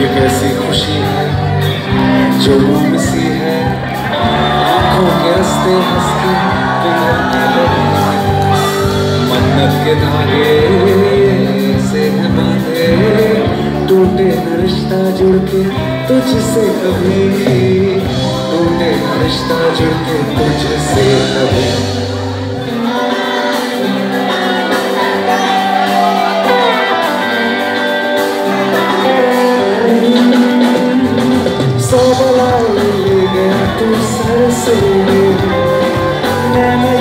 ये कैसी खुशी है, जो रूम सी है, आँखों के रस्ते हंस के मन्नत के धागे से है बांधे, टूटे न रिश्ता जुड़ के तुझसे कभी, टूटे न रिश्ता जुड़ के तुझसे कभी। सौ बलाए ले गया तू सर से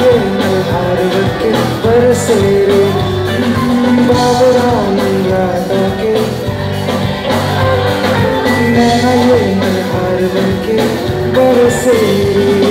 ये के बरसे रे बाबरा राधा के रे